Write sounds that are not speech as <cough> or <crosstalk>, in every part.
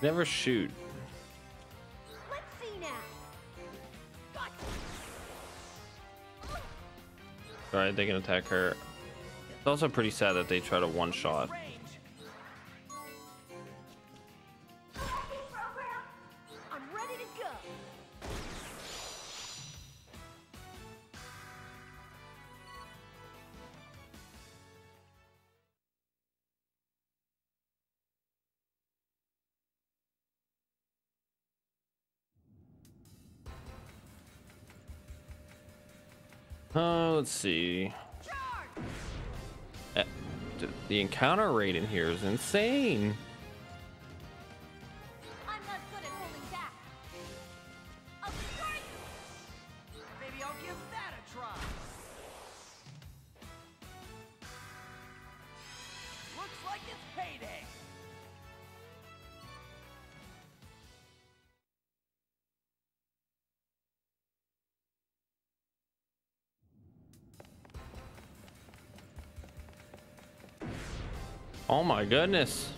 Never shoot. Let's see now. Got Alright, they can attack her. It's also pretty sad that they try to one The encounter rate in here is insane. Goodness.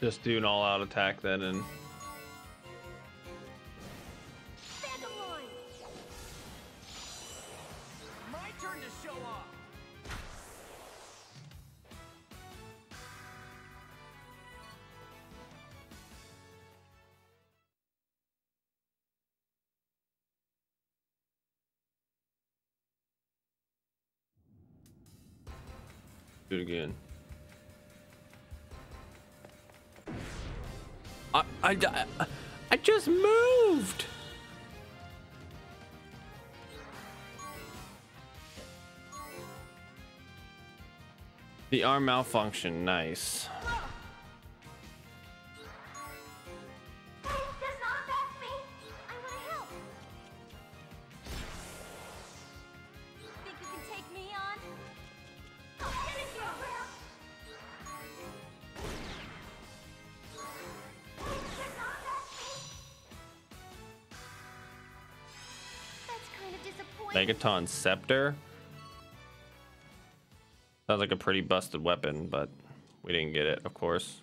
Just do an all out attack then and do it again. I, I, I, I just moved. The arm malfunction, nice. Megaton Scepter. Sounds like a pretty busted weapon, but we didn't get it, of course.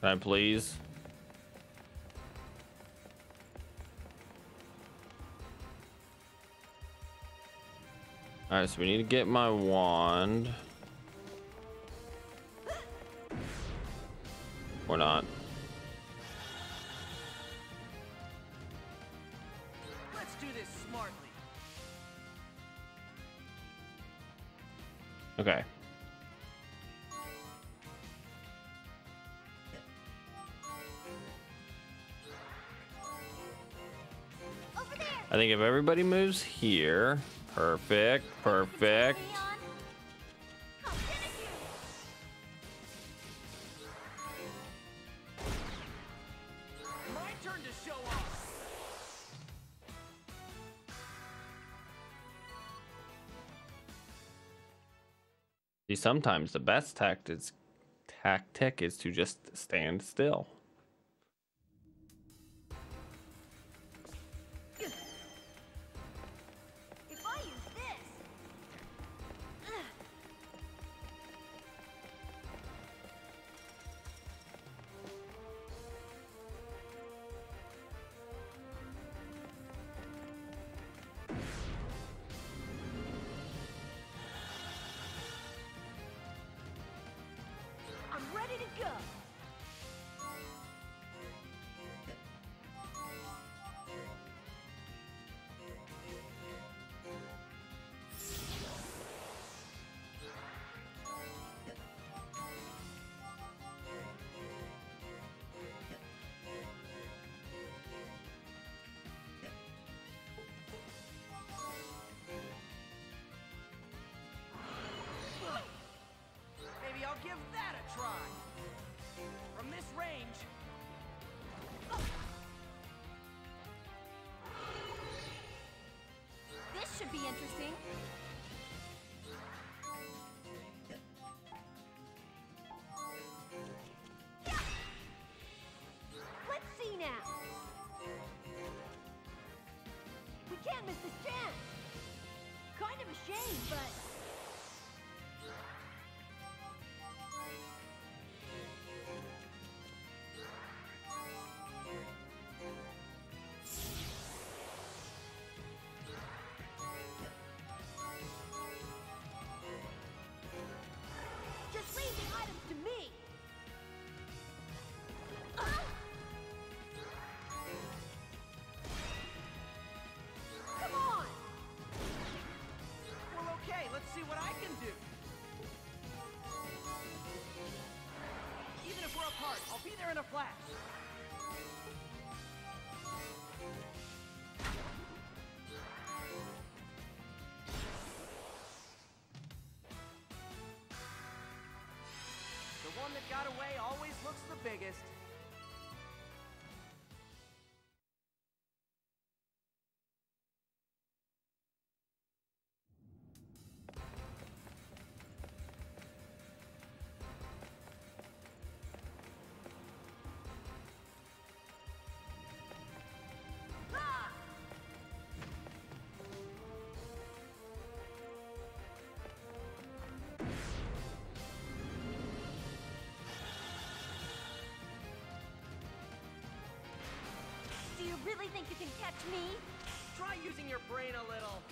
Can I please? Alright, so we need to get my wand. Or not. Think if everybody moves here, perfect, perfect. Me on? I'll finish you. My turn to show off. See, sometimes the best tactics tactic is to just stand still. Ready range. This should be interesting. Let's see now. We can't miss this chance. Kind of a shame, but... Leave got away always looks the biggest. really think you can catch me? Try using your brain a little.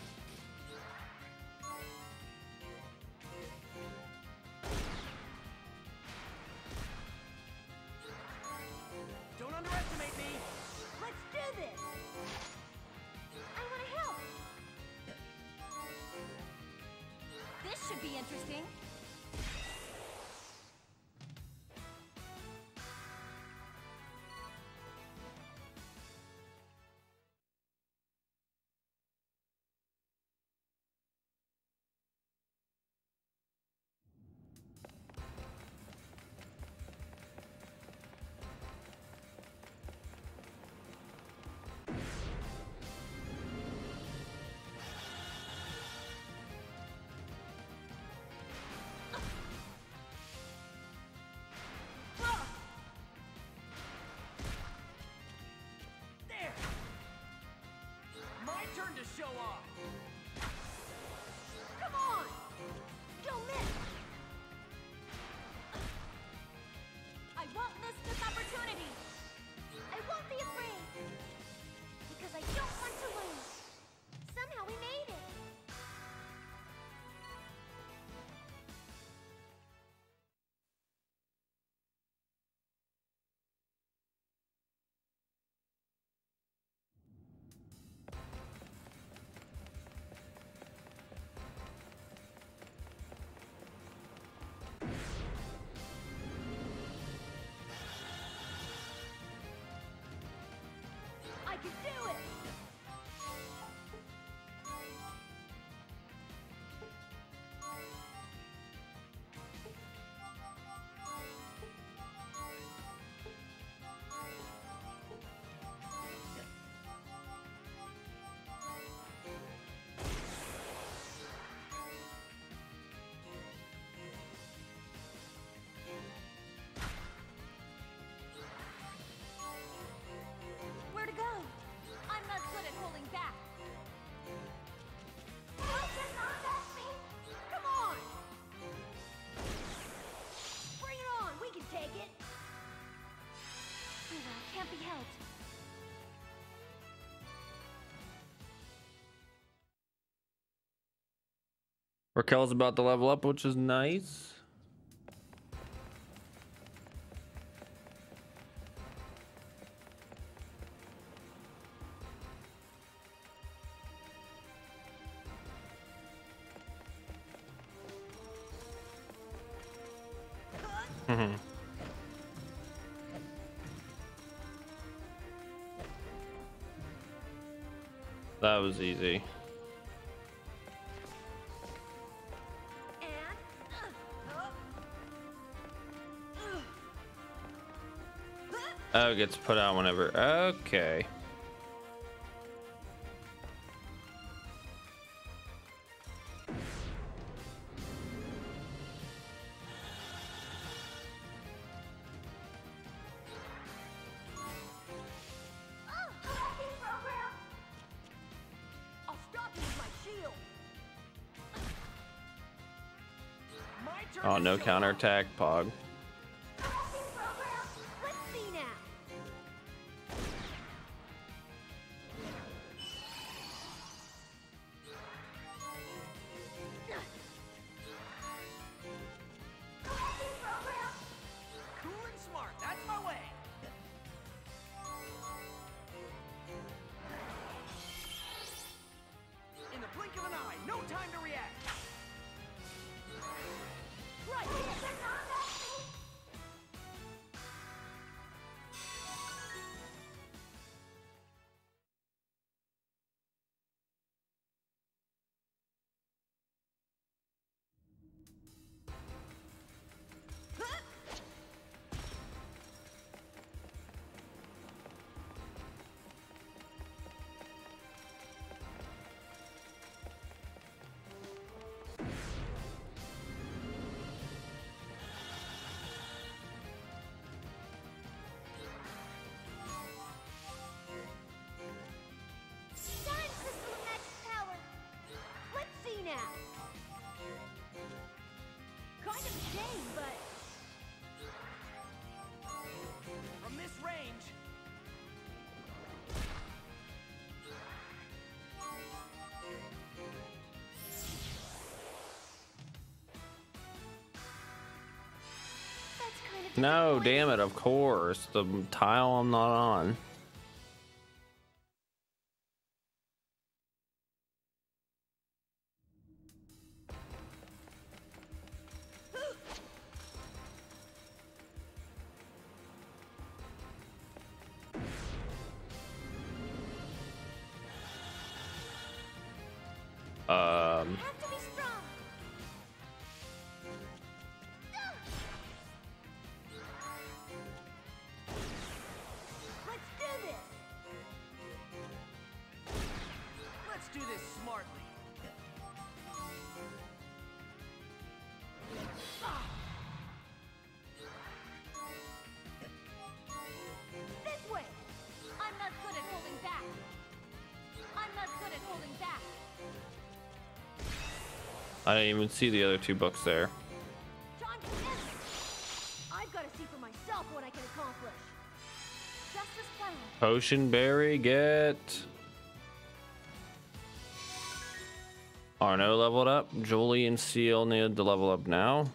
show off. can do it! Raquel's about to level up, which is nice. That was easy. gets put out whenever. Okay. Oh, no counterattack, Pog. now. Kind of a shame, but... From this range... No, damn it, of course. The tile I'm not on. I didn't even see the other two books there. John I've got to see for myself what I can accomplish. Just as. Potion berry, get. Arnaud leveled up. Julie and Seal need to level up now.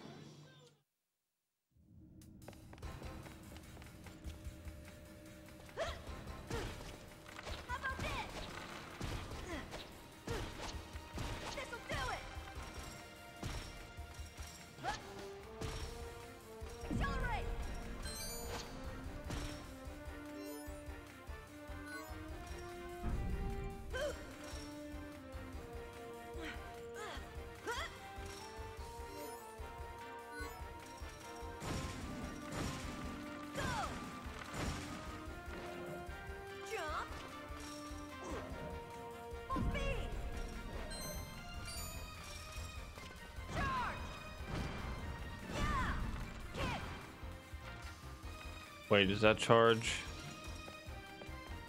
Wait, does that charge?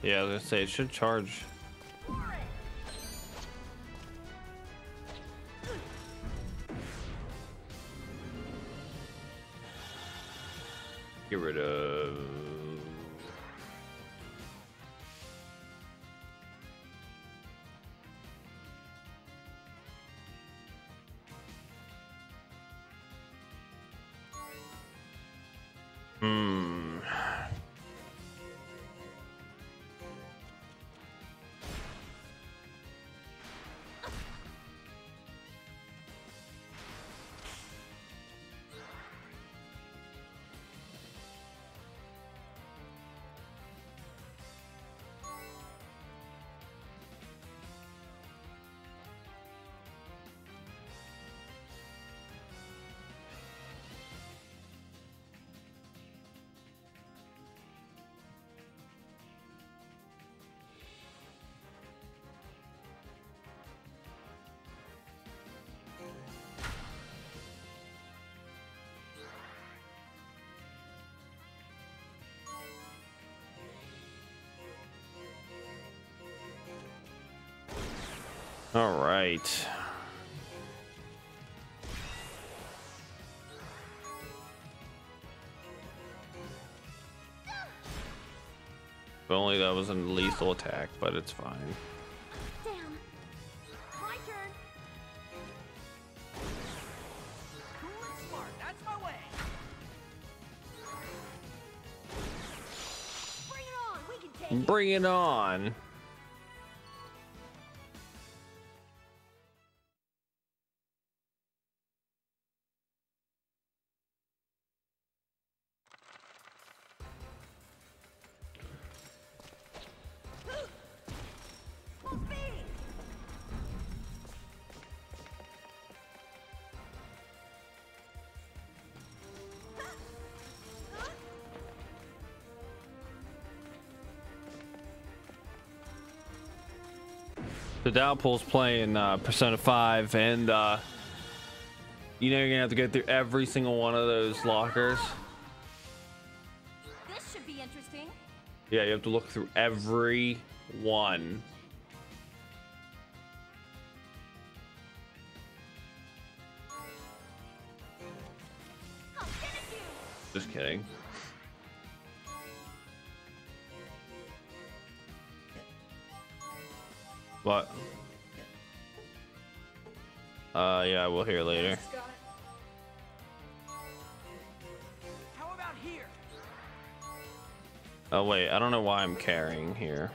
Yeah, I was gonna say it should charge. All right. If only that was a lethal attack, but it's fine. Damn. My turn. Cool and smart. That's my way. Bring it on. We can take. Bring it on. Downpool's playing uh, Persona 5, and uh, you know you're gonna have to go through every single one of those lockers. This should be interesting. Yeah, you have to look through every one. I'll finish you. Just kidding. What? Uh, yeah, we'll hear later. Oh wait, I don't know why I'm carrying here.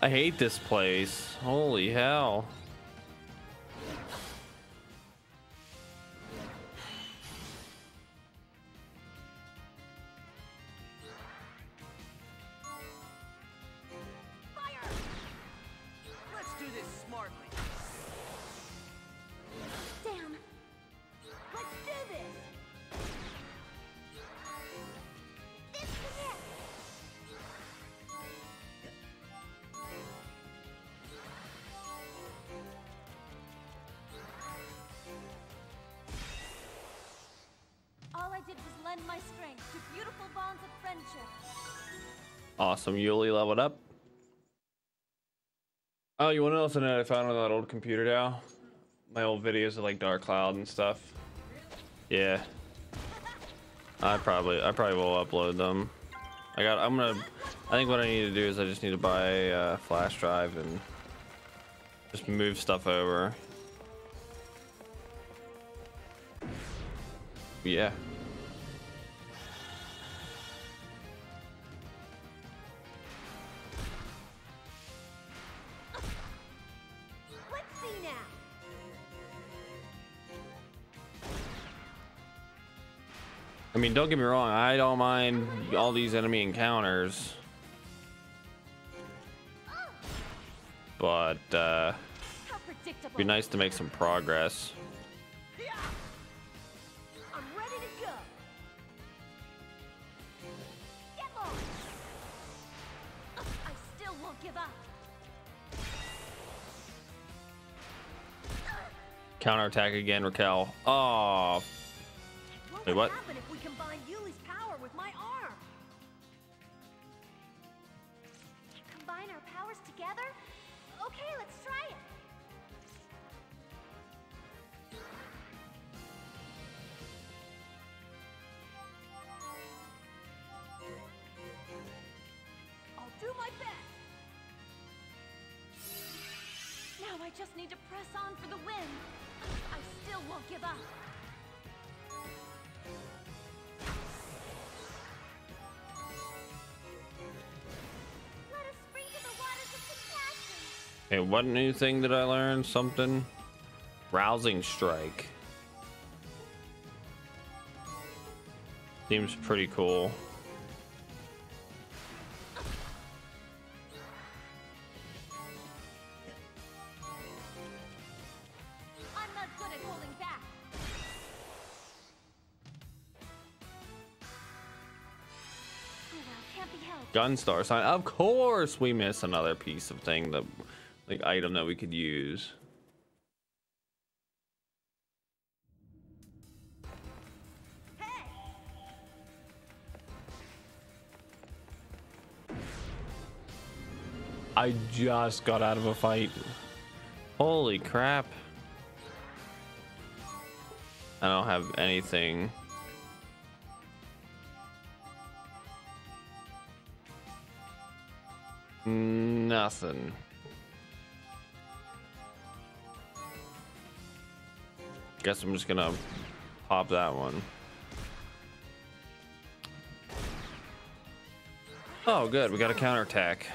I hate this place. Holy hell. Awesome, Yulie leveled up. Oh, you want to know something that I found on that old computer now? My old videos of like Dark Cloud and stuff. Yeah. I probably, I probably will upload them. I got, I'm gonna, I think what I need to do is I just need to buy a flash drive and just move stuff over. Yeah. I mean, don't get me wrong, I don't mind all these enemy encounters. But, uh, predictable. be nice to make some progress. Up. Counterattack again, Raquel. Oh, Wait, what? I just need to press on for the win. I still won't give up. Hey, what new thing did I learn? Something? Rousing Strike. Seems pretty cool. Gunstar sign. Of course, we miss another piece of thing that, like, item that we could use. Hey! I just got out of a fight. Holy crap. I don't have anything. Nothing. Guess I'm just gonna pop that one. Oh, good. We got a counterattack.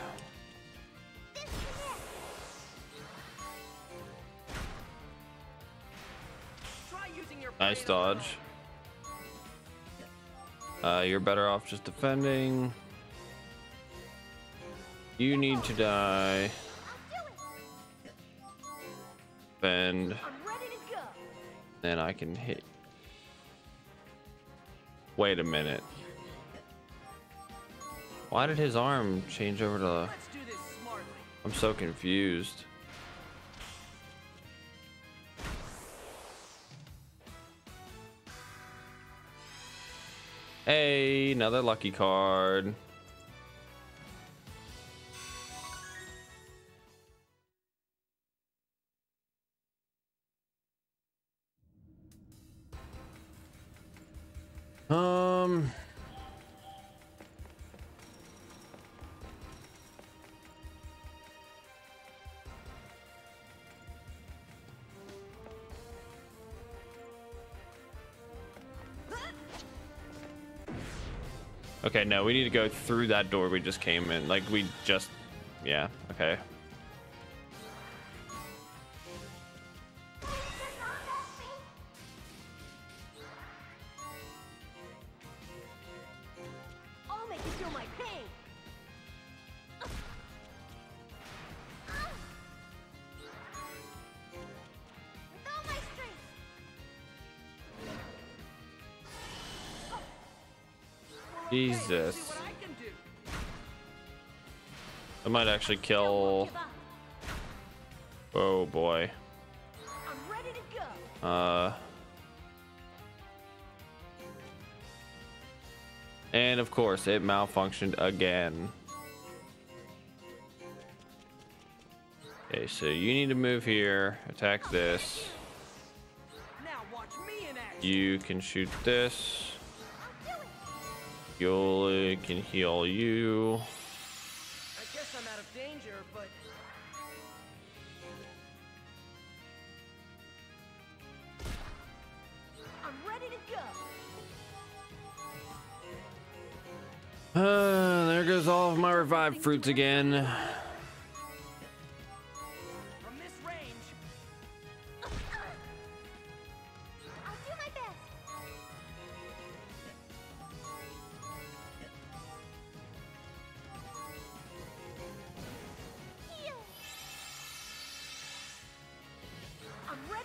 Nice dodge. Uh, you're better off just defending. You need to die. I'll do it! Defend. I'm ready to go! Then I can hit. Wait a minute. Why did his arm change over to... Let's do this smartly. I'm so confused. Hey, another lucky card. Okay, no, we need to go through that door we just came in. Like we just, yeah, okay. Might actually kill. Oh boy. Uh. And of course, it malfunctioned again. Okay, so you need to move here, attack this. You can shoot this. Yulie can heal you.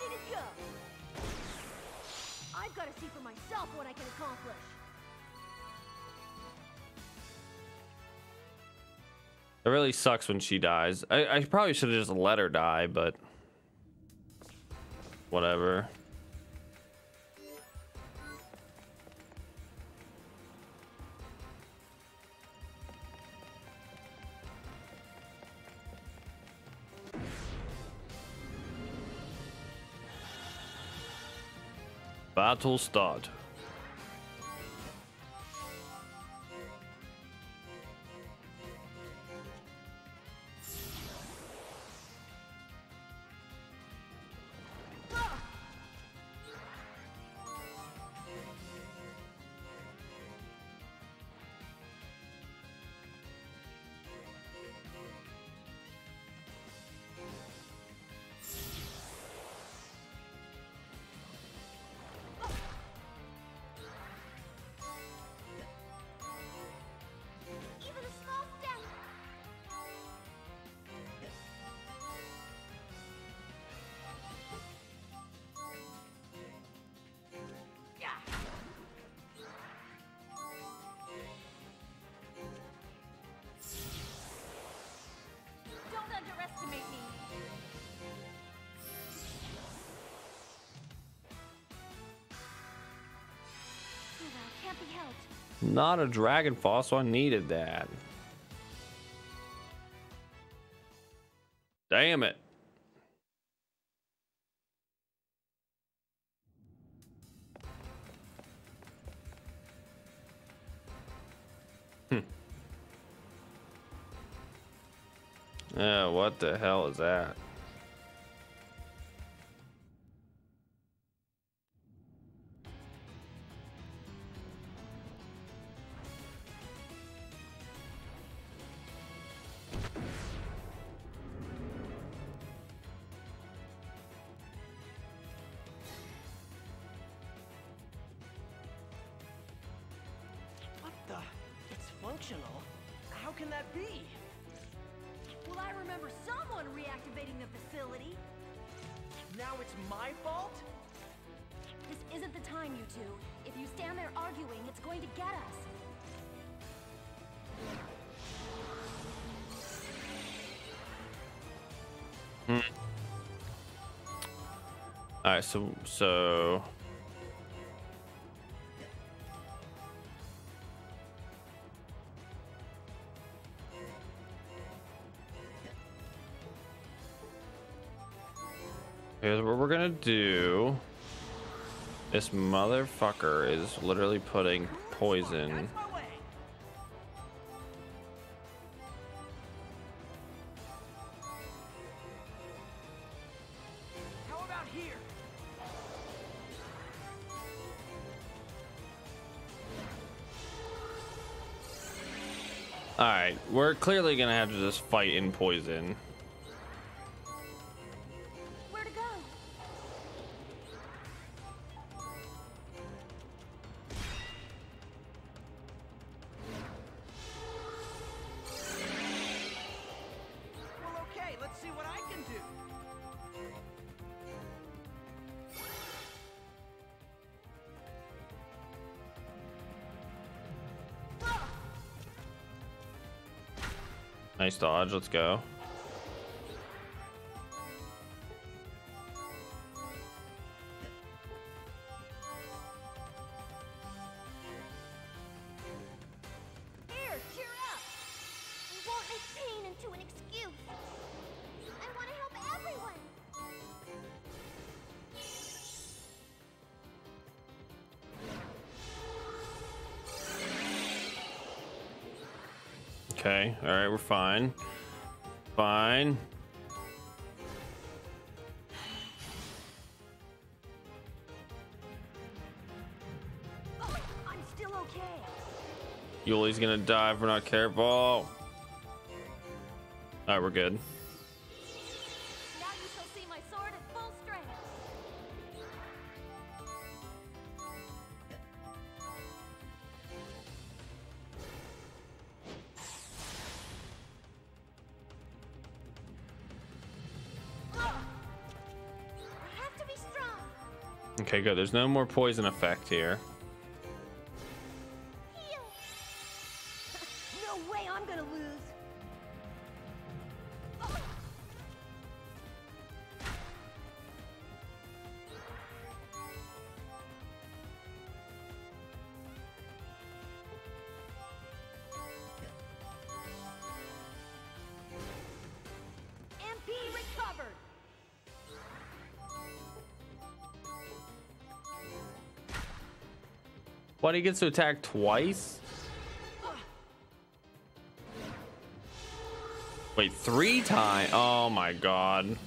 To go. I've got to see for myself what I can accomplish. It really sucks when she dies. I, I probably should have just let her die, but whatever. Battle start. Not a dragon fall, so I needed that. Damn it. Hmm. Yeah, what the hell is that? functional? How can that be? Well, I remember someone reactivating the facility. Now it's my fault? This isn't the time, you two. If you stand there arguing, it's going to get us. Hmm. All right, so so do. This motherfucker is literally putting poison. That's my way. How about here? All right, we're clearly gonna have to just fight in poison. Dodge. Let's go. Fine. Fine. I'm still okay. Yulie's gonna die if we're not careful. All right, we're good. Okay, good. There's no more poison effect here. What? He gets to attack twice? Wait, three times? Oh my god.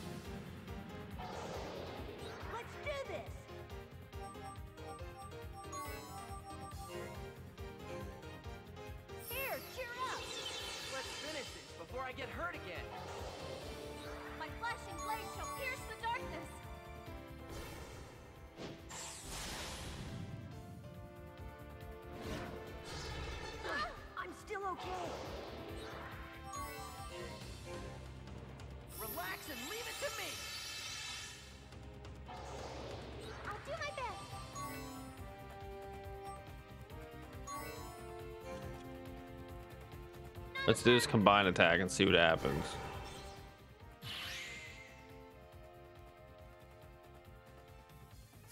Let's do this combined attack and see what happens.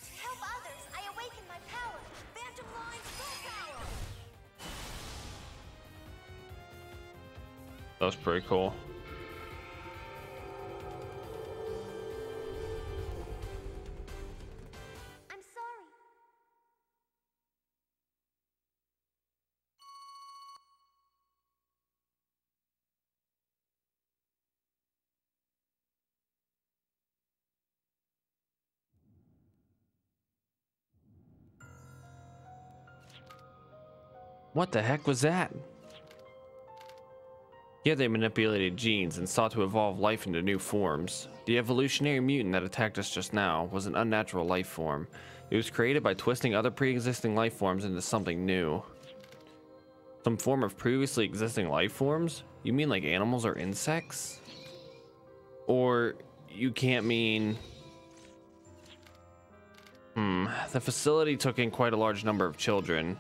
To help others, I awaken my power. Phantom Line full power. That was pretty cool. What the heck was that? Yeah, they manipulated genes and sought to evolve life into new forms. The evolutionary mutant that attacked us just now was an unnatural life form. It was created by twisting other pre-existing life forms into something new. Some form of previously existing life forms? You mean like animals or insects? Or you can't mean... Hmm, the facility took in quite a large number of children.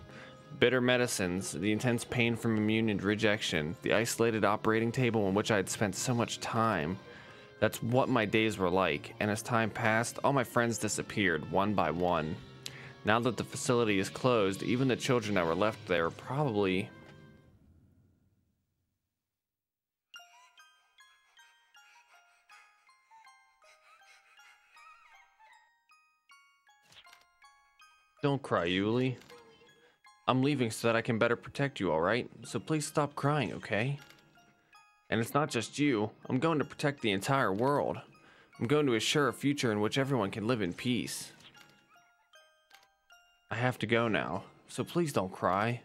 Bitter medicines, the intense pain from immune and rejection, the isolated operating table on which I had spent so much time. That's what my days were like, and as time passed, all my friends disappeared one by one. Now that the facility is closed, even the children that were left there probably. Don't cry, Yulie. I'm leaving so that I can better protect you, alright? So please stop crying, okay? And it's not just you. I'm going to protect the entire world. I'm going to assure a future in which everyone can live in peace. I have to go now, so please don't cry.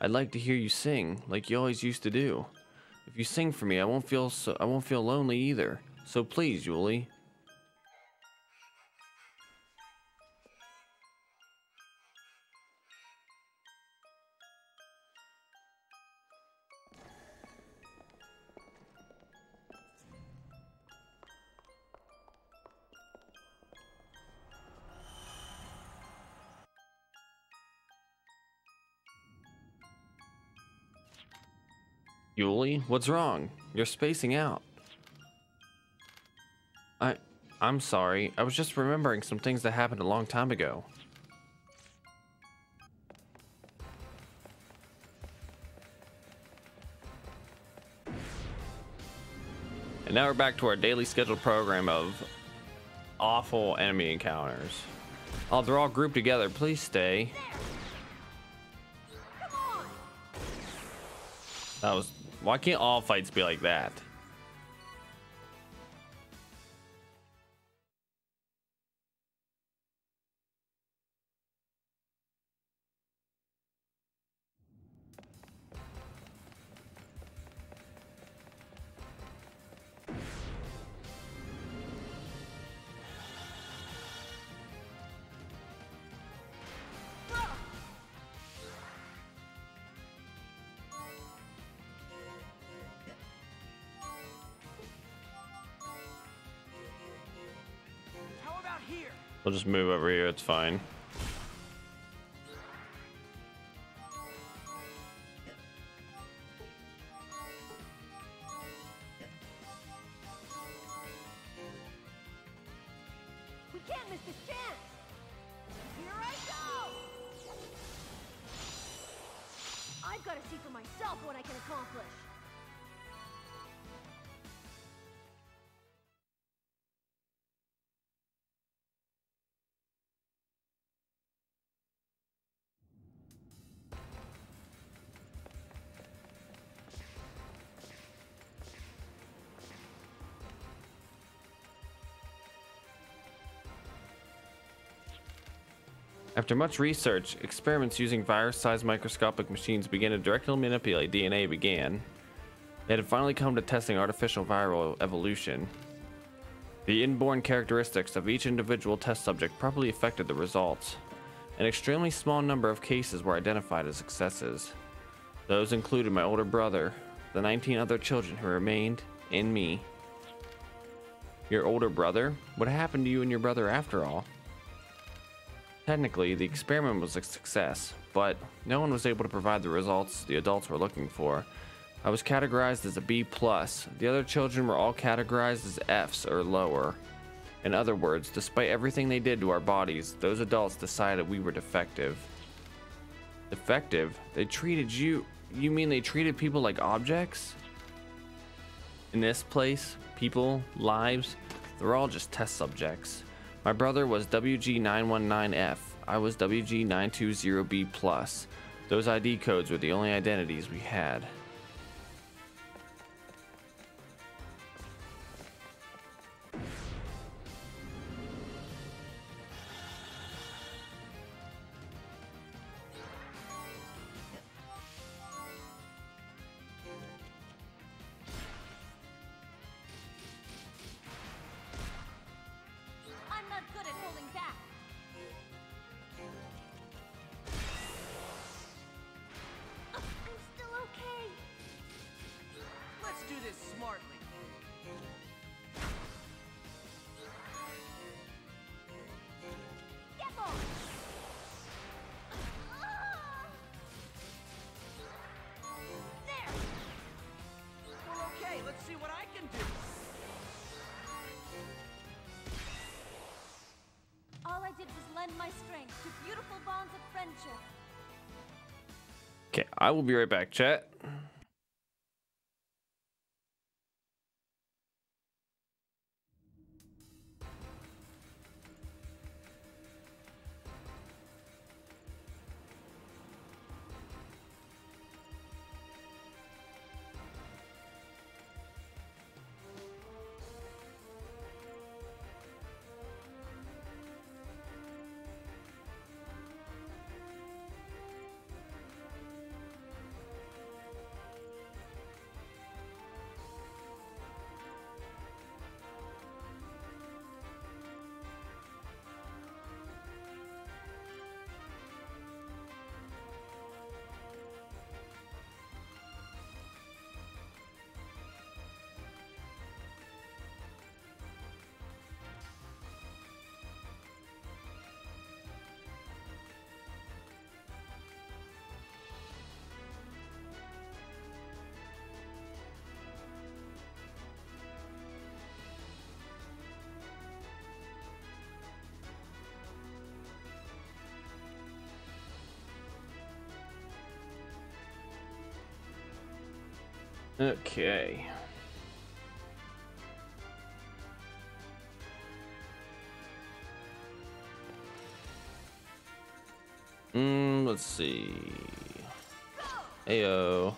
I'd like to hear you sing, like you always used to do. If you sing for me, I won't feel so I won't feel lonely either. So please, Yulie. Yulie, what's wrong? You're spacing out. I I'm sorry. I was just remembering some things that happened a long time ago. And now we're back to our daily scheduled program of awful enemy encounters. Oh, they're all grouped together. Please stay. That was. Why can't all fights be like that? We'll just move over here. It's fine. After much research, experiments using virus-sized microscopic machines began to directly manipulate DNA began. It had finally come to testing artificial viral evolution. The inborn characteristics of each individual test subject probably affected the results. An extremely small number of cases were identified as successes. Those included my older brother, the 19 other children who remained, and me. Your older brother? What happened to you and your brother after all? Technically, the experiment was a success, but no one was able to provide the results the adults were looking for. I was categorized as a B+. plus. The other children were all categorized as Fs or lower. In other words, despite everything they did to our bodies, those adults decided we were defective. Defective? They treated you. You mean they treated people like objects? In this place, people, lives, they're all just test subjects. My brother was WG919F. I was WG920B+. plus. Those ID codes were the only identities we had. I will be right back, chat. Okay. Mm, let's see. Ayo.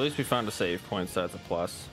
Least we found a save point, so that's a plus.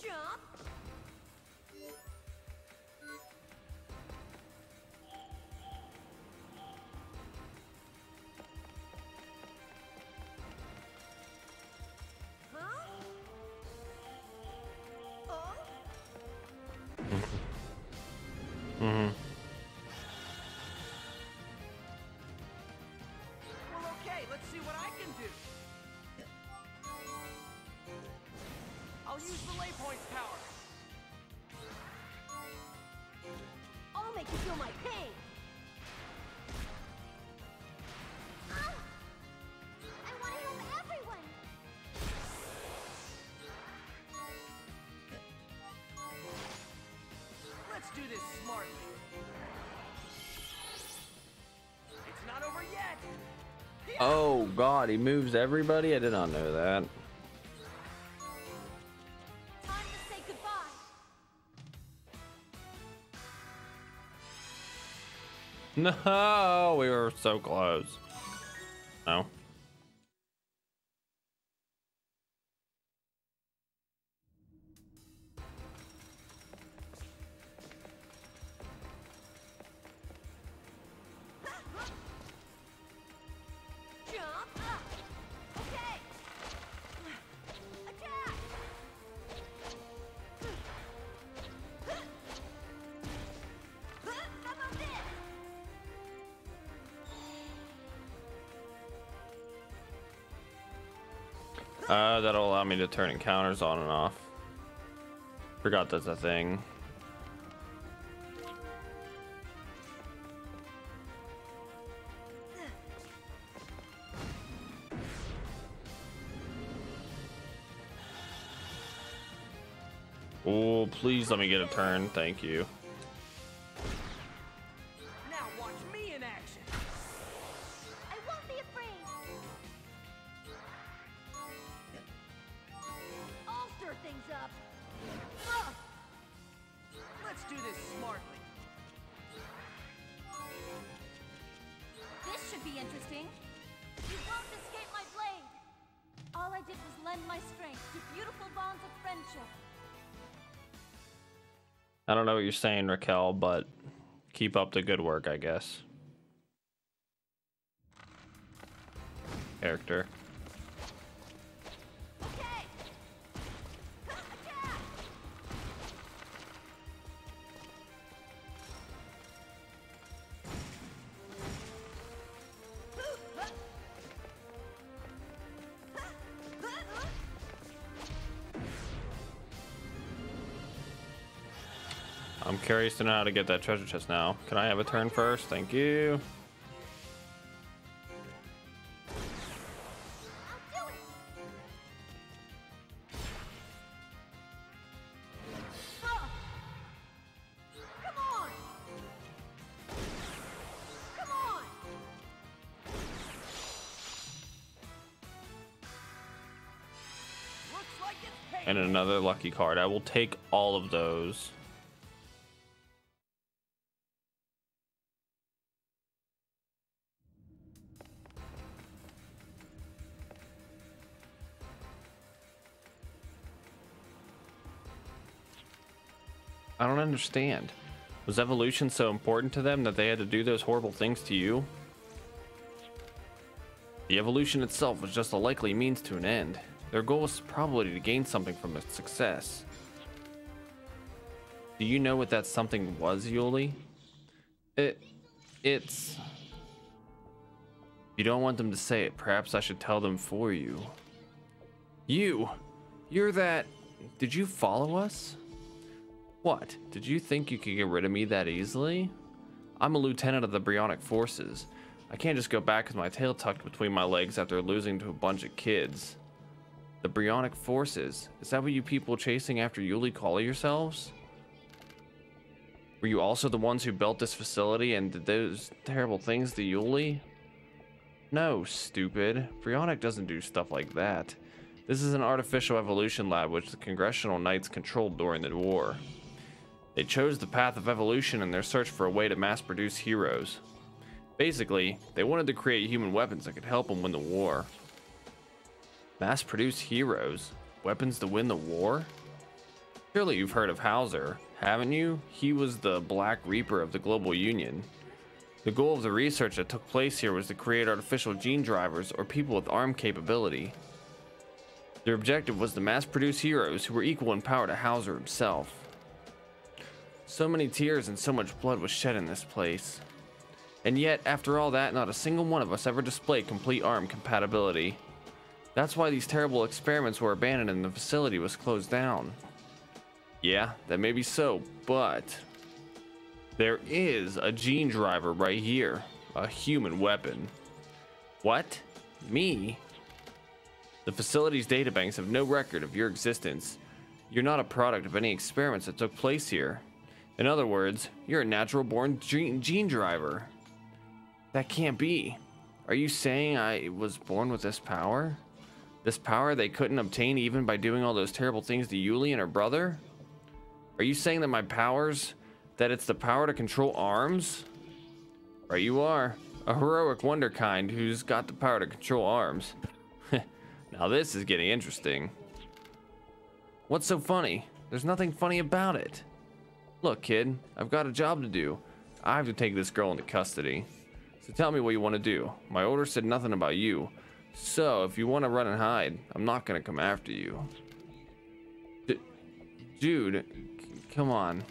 Jump. Feel my pain. Ah! I want to help everyone. Let's do this smartly. It's not over yet. Oh god, he moves everybody? I did not know that. No, we were so close. No. me to turn encounters on and off. Forgot that's a thing. Oh, please let me get a turn. Thank you. Do this smartly. This should be interesting. You won't escape my blade. All I did was lend my strength to beautiful bonds of friendship. I don't know what you're saying, Raquel, but keep up the good work, I guess. Character. Curious to know how to get that treasure chest now. Can I have a turn first? Thank you. And another lucky card. I will take all of those. Understand. Was evolution so important to them that they had to do those horrible things to you? The evolution itself was just a likely means to an end. Their goal was probably to gain something from its success. Do you know what that something was, Yulie? It. It's. You don't want them to say it. Perhaps I should tell them for you. You! You're that. Did you follow us? What? Did you think you could get rid of me that easily? I'm a lieutenant of the Brionac forces. I can't just go back with my tail tucked between my legs after losing to a bunch of kids. The Brionac forces? Is that what you people chasing after Yulie call yourselves? Were you also the ones who built this facility and did those terrible things to Yulie? No, stupid. Brionac doesn't do stuff like that. This is an artificial evolution lab which the Congressional Knights controlled during the war. They chose the path of evolution in their search for a way to mass produce heroes. Basically, they wanted to create human weapons that could help them win the war. Mass produce heroes? Weapons to win the war? Surely you've heard of Hauser, haven't you? He was the Black Reaper of the Global Union. The goal of the research that took place here was to create artificial gene drivers or people with arm capability. Their objective was to mass produce heroes who were equal in power to Hauser himself. So many tears and so much blood was shed in this place. And yet, after all that, not a single one of us ever displayed complete arm compatibility. That's why these terrible experiments were abandoned and the facility was closed down. Yeah, that may be so, but there is a gene driver right here, a human weapon. What? Me? The facility's databanks have no record of your existence. You're not a product of any experiments that took place here. In other words, you're a natural born gene, driver. That can't be. Are you saying I was born with this power? This power they couldn't obtain even by doing all those terrible things to Yulie and her brother? Are you saying that my powers, that it's the power to control arms? Right you are. A heroic wonder kind who's got the power to control arms. <laughs> now this is getting interesting. What's so funny? There's nothing funny about it. Look, kid, I've got a job to do. I have to take this girl into custody. So tell me what you want to do. My order said nothing about you. So if you want to run and hide, I'm not going to come after you. D dude, come on.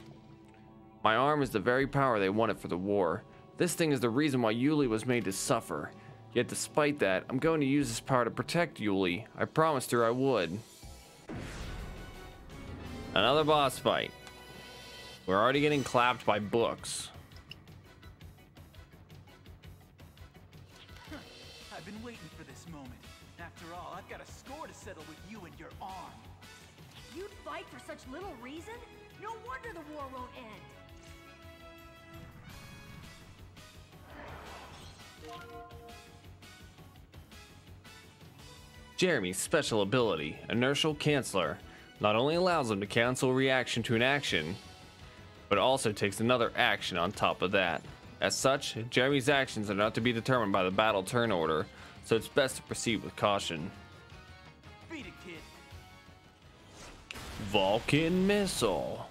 My arm is the very power they wanted for the war. This thing is the reason why Yulie was made to suffer. Yet despite that, I'm going to use this power to protect Yulie. I promised her I would. Another boss fight. We're already getting clapped by books. I've been waiting for this moment. After all, I've got a score to settle with you and your arm. You'd fight for such little reason? No wonder the war won't end. Jeremy's special ability, Inertial Canceller, not only allows him to cancel reaction to an action, but also takes another action on top of that. As such, Jeremy's actions are not to be determined by the battle turn order, so it's best to proceed with caution. It. Vulcan Missile.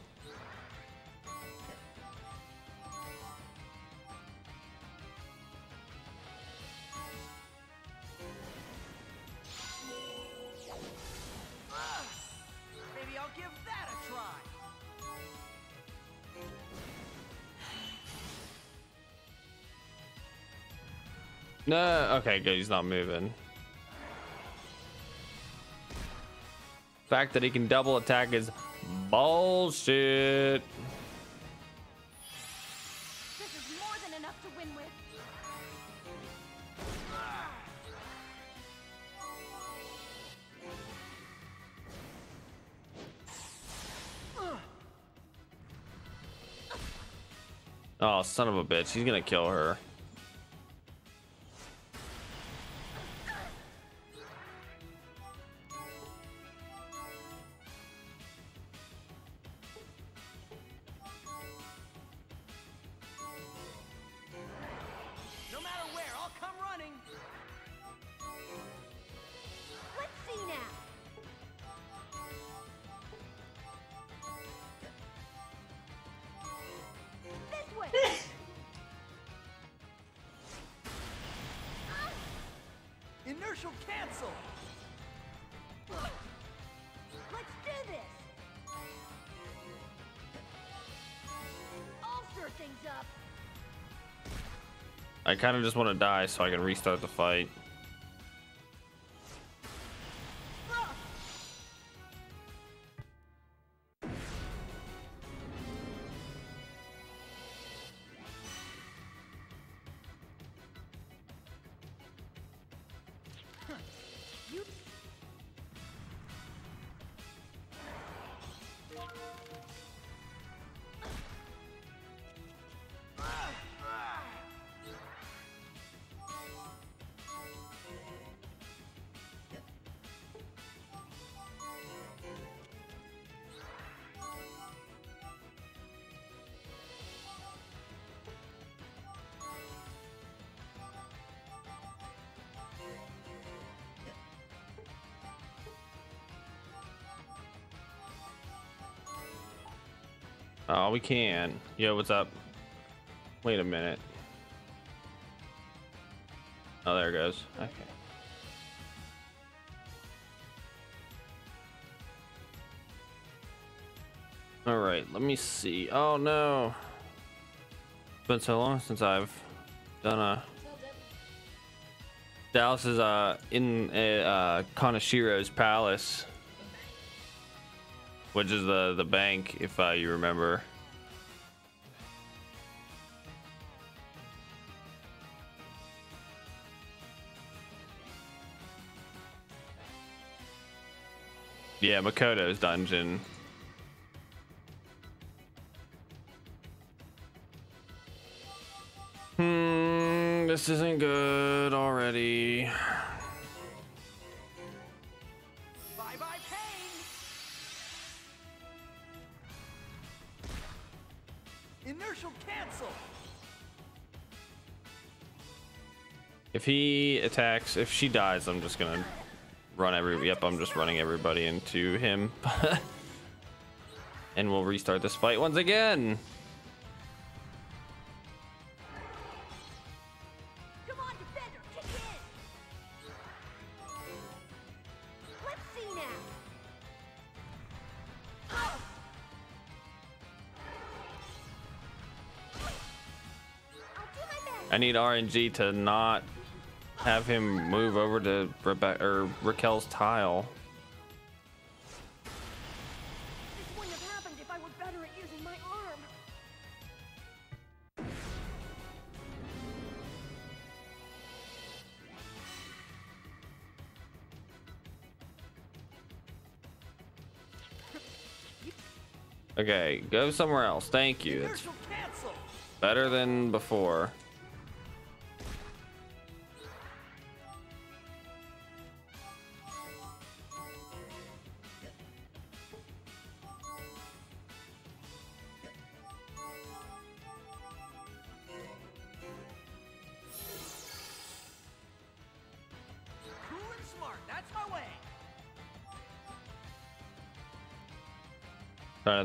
No, okay, good. He's not moving. Fact that he can double attack is bullshit. This is more than enough to win with. Oh, son of a bitch. He's gonna kill her. Let's do this. I'll stir things up. I kind of just want to die so I can restart the fight. Oh, we can. Yo, what's up? Wait a minute. Oh, there it goes. Okay. All right, let me see. Oh no. It's been so long since I've done a. Dallas is uh in uh Kaneshiro's palace which is the the bank, if uh, you remember. Yeah, Makoto's dungeon. Hmm, this isn't good already. Bye bye pain. Inertial cancel. If he attacks, if she dies, I'm just gonna run every. Yep, I'm just running everybody into him, <laughs> and we'll restart this fight once again. Come on, defender, kick in. Let's see now. I'll do my best. I need RNG to not have him move over to Rebe- or Raquel's tile. This wouldn't have happened if I were better at using my arm. Okay, go somewhere else. Thank you. It's better than before.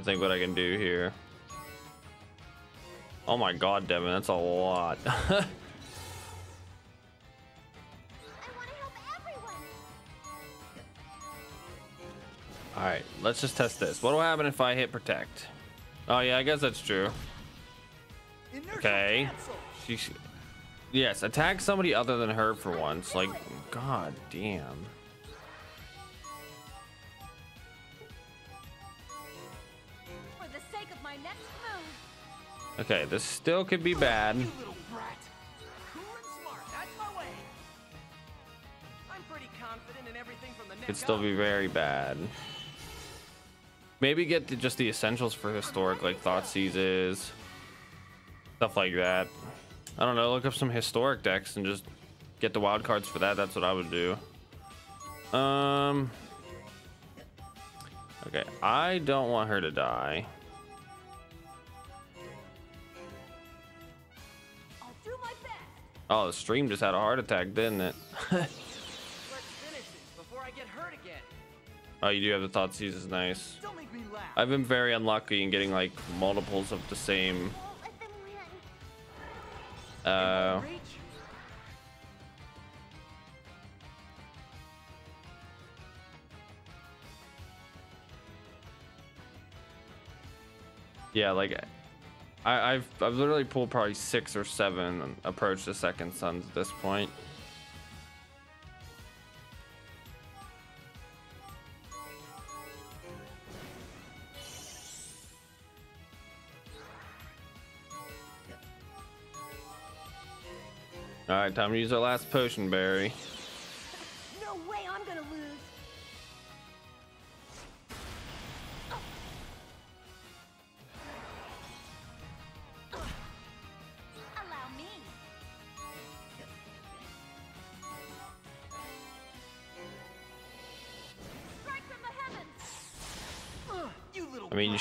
To think what I can do here. Oh my god, Devin, that's a lot. I want to help everyone. Alright, let's just test this. What will happen if I hit protect? Oh yeah, I guess that's true. Okay. She, yes, attack somebody other than her for once. Like, god damn. Okay, this still could be bad. You little brat. Cool and smart. That's my way. I'm pretty confident in everything from the neck Could still be very bad. Maybe get the, just the essentials for historic, like thought seizes, stuff like that. I don't know. Look up some historic decks and just get the wild cards for that. That's what I would do. Um. Okay, I don't want her to die. Oh, the stream just had a heart attack, didn't it? <laughs> Oh, you do have the thought. Nice. Make me laugh. I've been very unlucky in getting like multiples of the same. Uh, Yeah, like I, I've I've literally pulled probably six or seven and approached the second sons at this point. All right, time to use our last potion, Barry.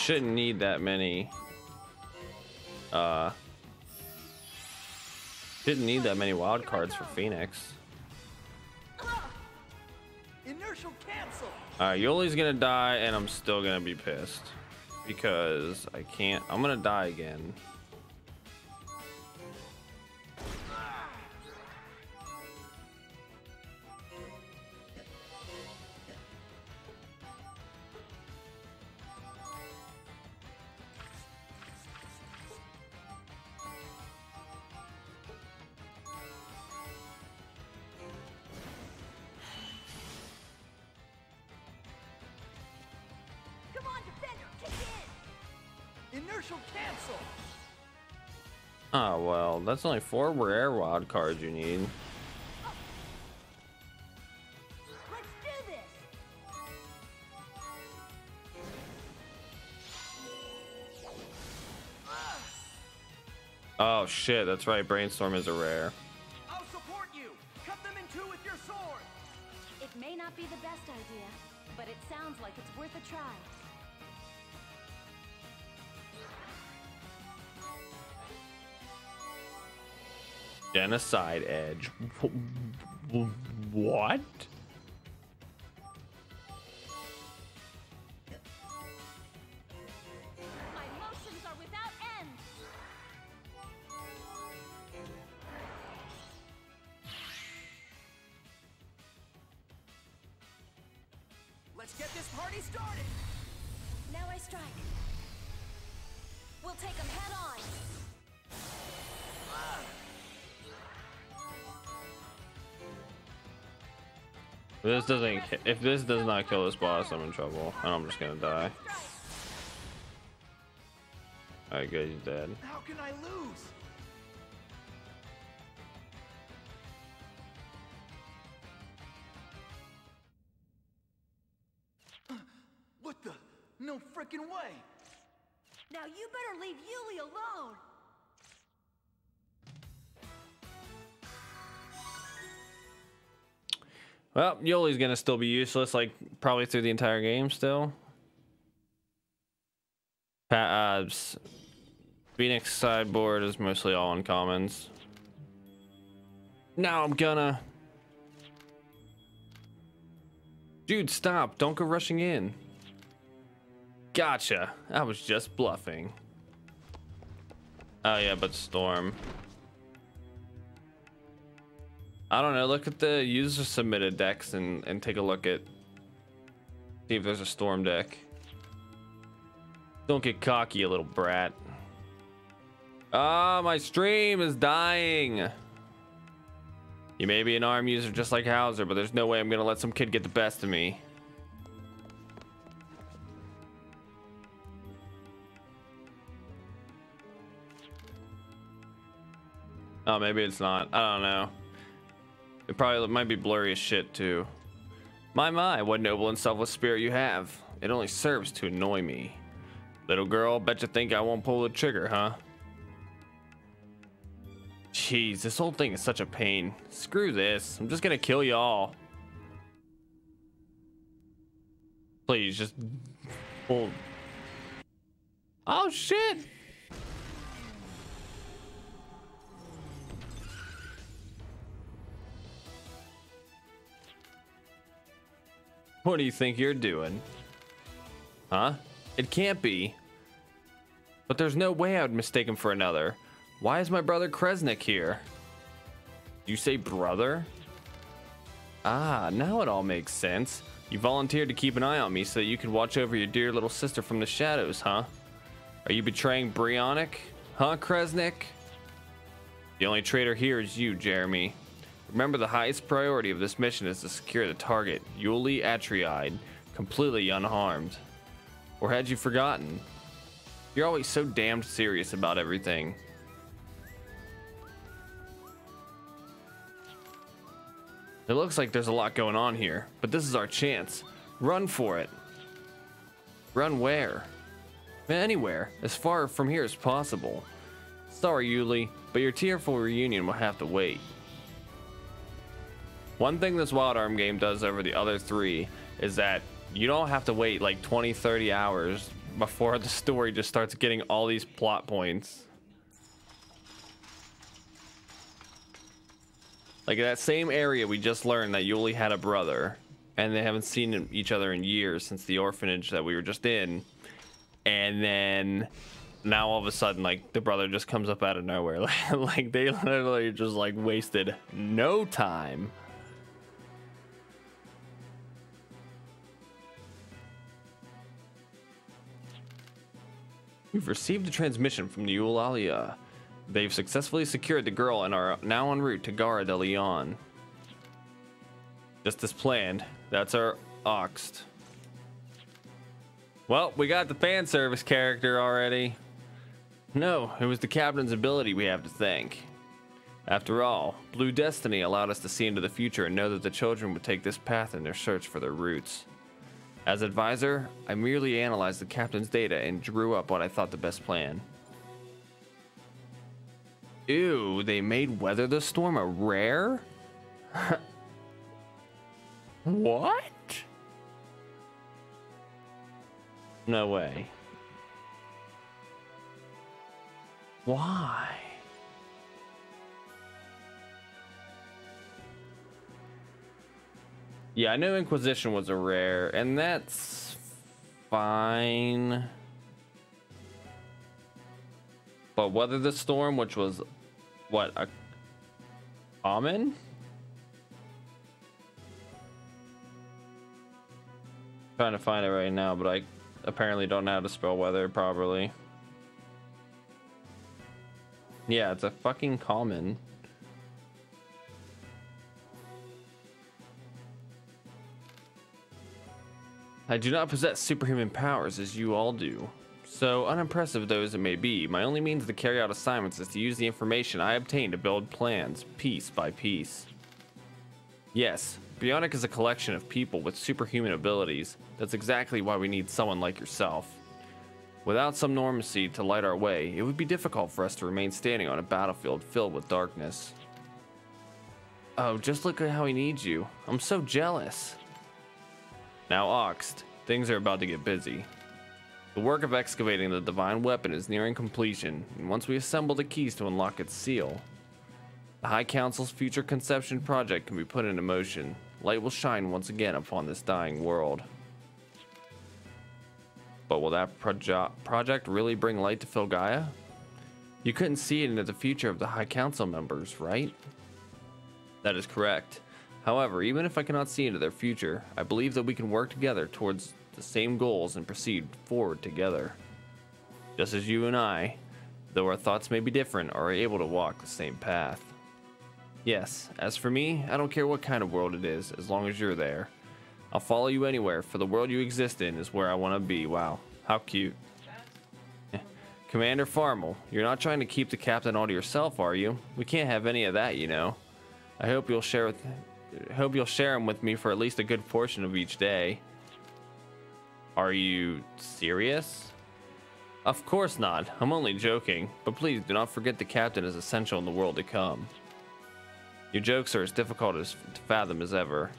Shouldn't need that many. Uh, didn't need that many wild cards for Phoenix. Inertial cancel. Alright, Yulie's gonna die, and I'm still gonna be pissed. Because I can't. I'm gonna die again. Cancel. Oh, well, that's only four rare wild cards you need. Let's do this. Oh, shit, that's right. Brainstorm is a rare. Genocide Edge. What? This doesn't, if this does not kill this boss, I'm in trouble, and I'm just gonna die. Alright, good, he's dead. Yulie's gonna still be useless, like probably through the entire game still. Uh, Phoenix sideboard is mostly all uncommons. Now I'm gonna. Dude, stop! Don't go rushing in. Gotcha. I was just bluffing. Oh yeah, but Storm. I don't know. Look at the user submitted decks and and take a look at see if there's a storm deck. Don't get cocky, you little brat. Ah, my stream is dying. You may be an ARM user just like Hauser, but there's no way I'm gonna let some kid get the best of me. Oh, maybe it's not. I don't know. It probably might be blurry as shit too. My my, what noble and selfless spirit you have. It only serves to annoy me. Little girl, bet you think I won't pull the trigger, huh? Jeez, this whole thing is such a pain. Screw this. I'm just gonna kill y'all. Please, just pull. Oh shit! What do you think you're doing? Huh? It can't be. But there's no way I would mistake him for another. Why is my brother Kresnik here? You say brother? Ah, now it all makes sense. You volunteered to keep an eye on me so that you could watch over your dear little sister from the shadows, huh? Are you betraying Brionac? Huh, Kresnik? The only traitor here is you, Jeremy. Remember, the highest priority of this mission is to secure the target, Yulie Ahtreide, completely unharmed. Or had you forgotten? You're always so damned serious about everything. It looks like there's a lot going on here, but this is our chance. Run for it. Run where? Anywhere, as far from here as possible. Sorry, Yulie, but your tearful reunion will have to wait. One thing this Wild Arm game does over the other three is that you don't have to wait like 20, 30 hours before the story just starts getting all these plot points. Like that same area, we just learned that Yulie had a brother, and they haven't seen each other in years since the orphanage that we were just in. And then now all of a sudden, like the brother just comes up out of nowhere. Like, <laughs> like they literally just like wasted no time. We've received a transmission from the Eulalia. They've successfully secured the girl and are now en route to Gara de Leon. Just as planned. That's our Oxt. Well, we got the fan service character already. No, it was the captain's ability we have to thank. After all, Blue Destiny allowed us to see into the future and know that the children would take this path in their search for their roots. As advisor, I merely analyzed the captain's data and drew up what I thought the best plan. Ew, they made Weather the Storm a rare? <laughs> what? No way. Why? Yeah, I knew Inquisition was a rare, and that's fine. But Weather the Storm, which was what a common? Trying to find it right now, but I apparently don't know how to spell weather properly. Yeah, it's a fucking common. I do not possess superhuman powers as you all do. So unimpressive though as it may be, my only means to carry out assignments is to use the information I obtain to build plans, piece by piece. Yes, Brionac is a collection of people with superhuman abilities. That's exactly why we need someone like yourself. Without some normancy to light our way, it would be difficult for us to remain standing on a battlefield filled with darkness. Oh, just look at how he needs you. I'm so jealous. Now, Oxt, things are about to get busy. The work of excavating the divine weapon is nearing completion, and once we assemble the keys to unlock its seal, the High Council's future conception project can be put into motion. Light will shine once again upon this dying world. But will that projo project really bring light to Filgaia? You couldn't see it into the future of the High Council members, right? That is correct. However, even if I cannot see into their future, I believe that we can work together towards the same goals and proceed forward together. Just as you and I, though our thoughts may be different, are able to walk the same path. Yes, as for me, I don't care what kind of world it is, as long as you're there. I'll follow you anywhere, for the world you exist in is where I want to be. Wow, how cute. Commander Farmel, you're not trying to keep the captain all to yourself, are you? We can't have any of that, you know. I hope you'll share with hope you'll share them with me for at least a good portion of each day. Are you serious? Of course not. I'm only joking. But please do not forget the captain is essential in the world to come. Your jokes are as difficult as, to fathom as ever.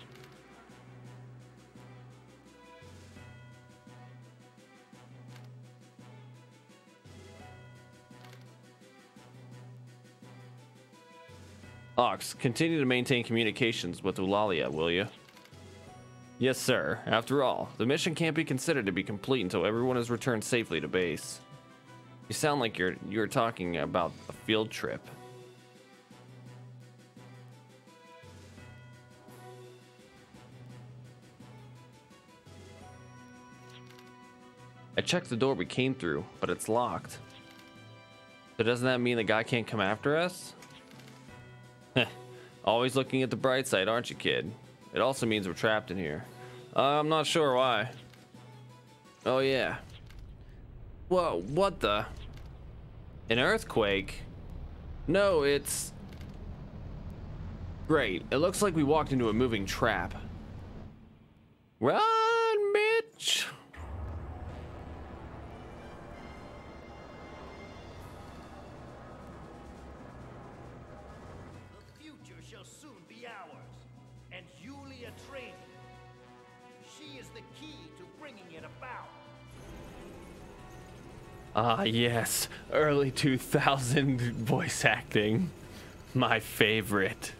Ox, continue to maintain communications with Eulalia, will you? Yes, sir. After all, the mission can't be considered to be complete until everyone has returned safely to base. You sound like you're you're talking about a field trip. I checked the door we came through, but it's locked. So doesn't that mean the guy can't come after us? <laughs> Always looking at the bright side, aren't you, kid? It also means we're trapped in here. Uh, I'm not sure why. Oh, yeah. Whoa, what the? An earthquake? No, it's... Great. It looks like we walked into a moving trap. Run, Ah, yes. Early 2000 voice acting. My favorite.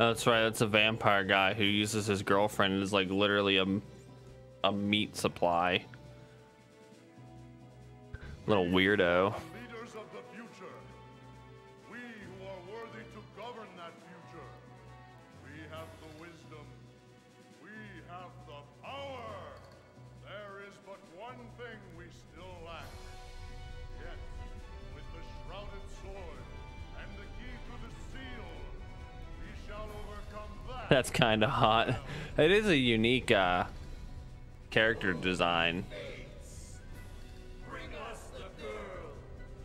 That's right. That's a vampire guy who uses his girlfriend as like literally a, a meat supply. Little weirdo. One thing we still lack. Yet, with the shrouded sword <laughs> That's kind of hot. It is a unique uh, character design. Bring us the girl,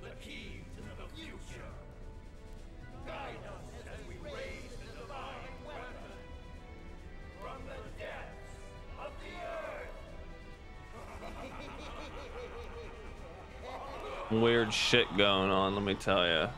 the key to the future. Guide us as we raise the divine weapon from the depths of the earth. <laughs> Weird shit going on, let me tell you.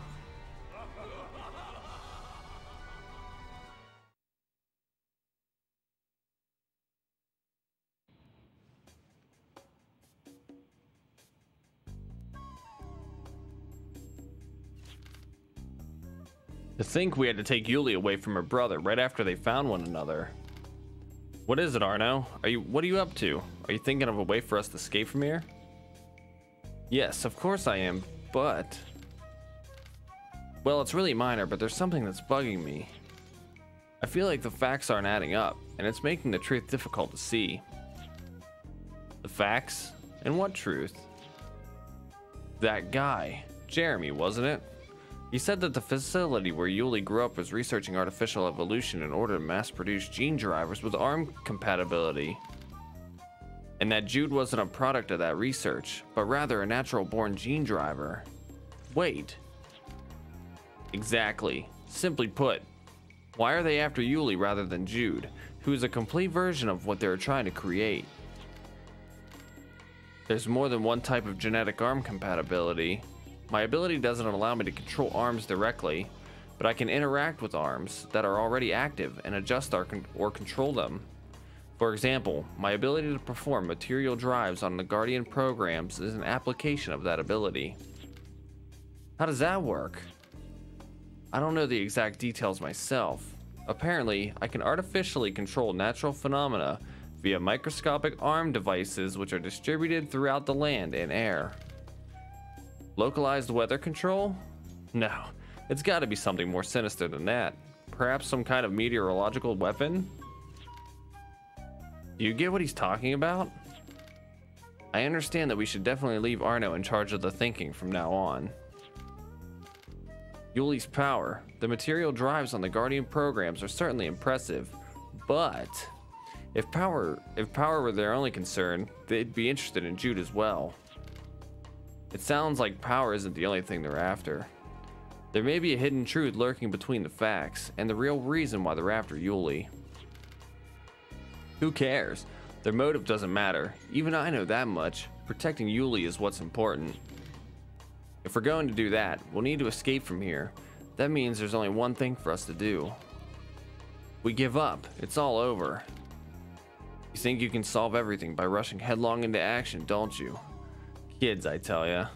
Think we had to take Yulie away from her brother right after they found one another. What is it, Arnaud? Are you what are you up to? Are you thinking of a way for us to escape from here? Yes, of course I am, but well, it's really minor, but there's something that's bugging me. I feel like the facts aren't adding up, and it's making the truth difficult to see. The facts? And what truth? That guy, Jeremy, wasn't it? He said that the facility where Yulie grew up was researching artificial evolution in order to mass produce gene drivers with ARM compatibility. And that Jude wasn't a product of that research, but rather a natural born gene driver. Wait. Exactly. Simply put, why are they after Yulie rather than Jude, who is a complete version of what they're trying to create? There's more than one type of genetic arm compatibility, my ability doesn't allow me to control arms directly, but I can interact with arms that are already active and adjust con or control them. For example, my ability to perform material drives on the Guardian programs is an application of that ability. How does that work? I don't know the exact details myself. Apparently, I can artificially control natural phenomena via microscopic arm devices which are distributed throughout the land and air. Localized weather control? No, it's got to be something more sinister than that. Perhaps some kind of meteorological weapon? Do you get what he's talking about? I understand that we should definitely leave Arnaud in charge of the thinking from now on. Yulie's power. The material drives on the Guardian programs are certainly impressive, but if power if power were their only concern, they'd be interested in Jude as well. It sounds like power isn't the only thing they're after. There may be a hidden truth lurking between the facts and the real reason why they're after Yulie. Who cares? Their motive doesn't matter. Even I know that much. Protecting Yulie is what's important. If we're going to do that, we'll need to escape from here. That means there's only one thing for us to do. We give up. It's all over. You think you can solve everything by rushing headlong into action, don't you? Kids, I tell ya.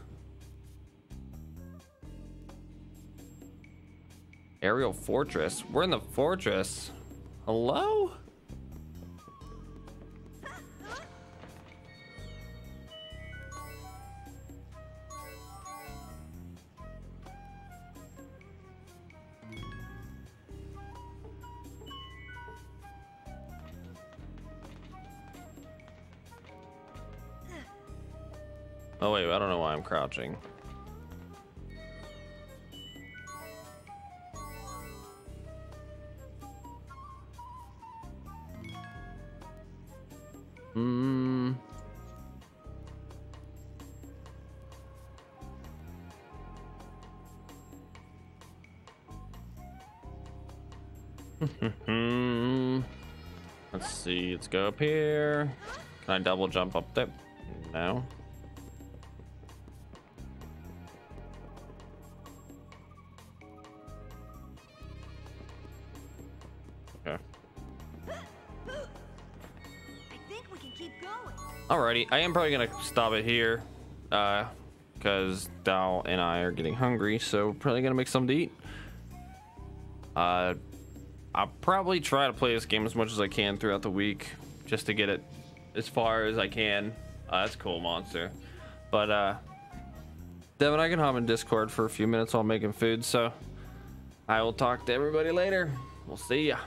Aerial fortress? We're in the fortress. Hello? Wait, I don't know why I'm crouching. Hmm. <laughs> let's see, let's go up here. Can I double jump up there? No. Alrighty, I am probably gonna stop it here, uh, because Dal and I are getting hungry, so probably gonna make something to eat. Uh, I'll probably try to play this game as much as I can throughout the week, just to get it as far as I can. Uh, that's cool, monster. But uh, Devin, I can hop in Discord for a few minutes while making food, so I will talk to everybody later. We'll see ya.